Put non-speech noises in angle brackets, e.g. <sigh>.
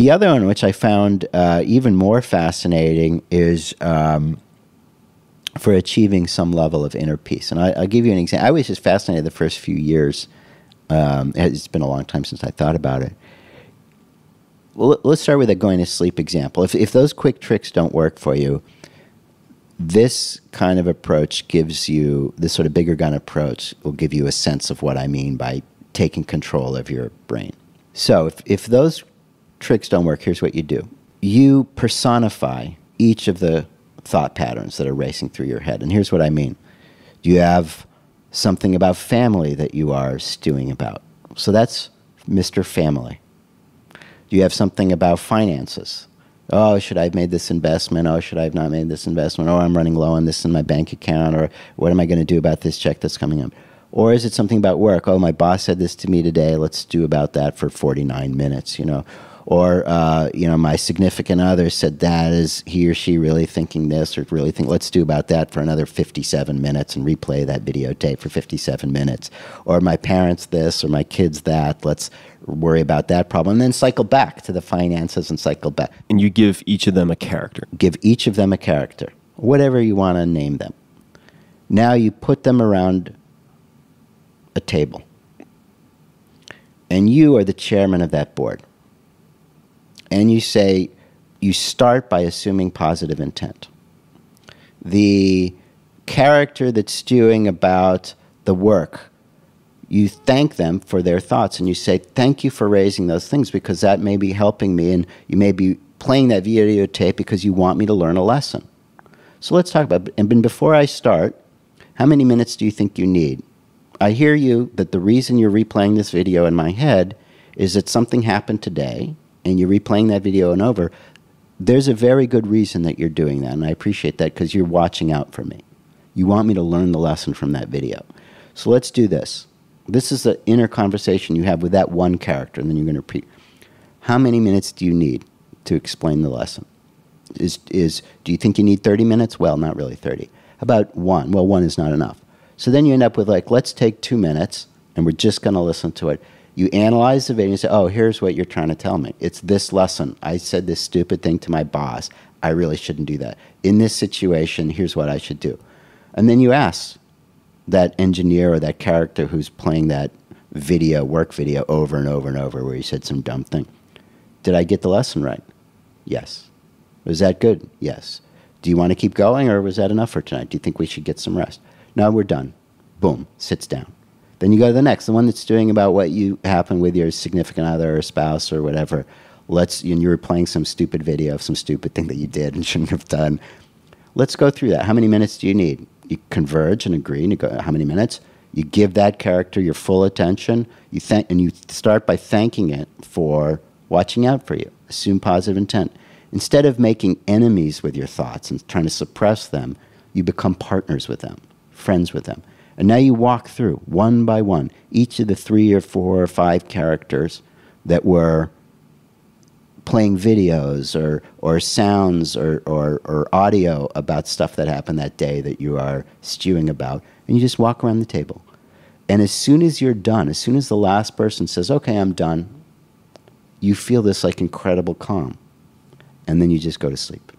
The other one, which I found uh, even more fascinating, is um, for achieving some level of inner peace. And I, will give you an example. I was just fascinated the first few years. Um, it's been a long time since I thought about it. Well, let's start with a going to sleep example. If, if those quick tricks don't work for you, this kind of approach gives you this sort of bigger gun approach will give you a sense of what I mean by taking control of your brain. So if, if those tricks don't work, here's what you do you personify each of the thought patterns that are racing through your head. And here's what I mean do you have something about family that you are stewing about? So that's Mr. Family. Do you have something about finances? Oh, should I have made this investment? Oh, should I have not made this investment? Oh, I'm running low on this in my bank account. Or what am I going to do about this check that's coming up? Or is it something about work? Oh, my boss said this to me today. Let's do about that for 49 minutes, you know or uh, you know my significant other said that is he or she really thinking this or really think let's do about that for another 57 minutes and replay that videotape for 57 minutes. Or my parents this or my kids that. Let's worry about that problem and then cycle back to the finances and cycle back. And you give each of them a character. Give each of them a character whatever you want to name them. Now you put them around a table. And you are the chairman of that board and you say, you start by assuming positive intent. The character that's stewing about the work, you thank them for their thoughts and you say, Thank you for raising those things because that may be helping me, and you may be playing that videotape because you want me to learn a lesson. So let's talk about And before I start, how many minutes do you think you need? I hear you that the reason you're replaying this video in my head is that something happened today and you're replaying that video and over, there's a very good reason that you're doing that. And I appreciate that because you're watching out for me. You want me to learn the lesson from that video. So let's do this. This is the inner conversation you have with that one character, and then you're going to repeat. How many minutes do you need to explain the lesson? Is, is, do you think you need 30 minutes? Well, not really 30. About one? Well, one is not enough. So then you end up with, like, let's take two minutes, and we're just going to listen to it you analyze the video and say, oh, here's what you're trying to tell me. It's this lesson. I said this stupid thing to my boss. I really shouldn't do that. In this situation, here's what I should do. And then you ask that engineer or that character who's playing that video, work video, over and over and over where you said some dumb thing. Did I get the lesson right? Yes. Was that good? Yes. Do you want to keep going or was that enough for tonight? Do you think we should get some rest? No, we're done. Boom, sits down. Then you go to the next, the one that's doing about what you happen with your significant other or spouse or whatever. Let's and you're playing some stupid video of some stupid thing that you did and <laughs> shouldn't have done. Let's go through that. How many minutes do you need? You converge and agree. And you go, how many minutes? You give that character your full attention. You thank and you start by thanking it for watching out for you. Assume positive intent. Instead of making enemies with your thoughts and trying to suppress them, you become partners with them, friends with them. And now you walk through one by one each of the three or four or five characters that were playing videos or, or sounds or, or, or audio about stuff that happened that day that you are stewing about. And you just walk around the table. And as soon as you're done, as soon as the last person says, okay, I'm done, you feel this like incredible calm. And then you just go to sleep.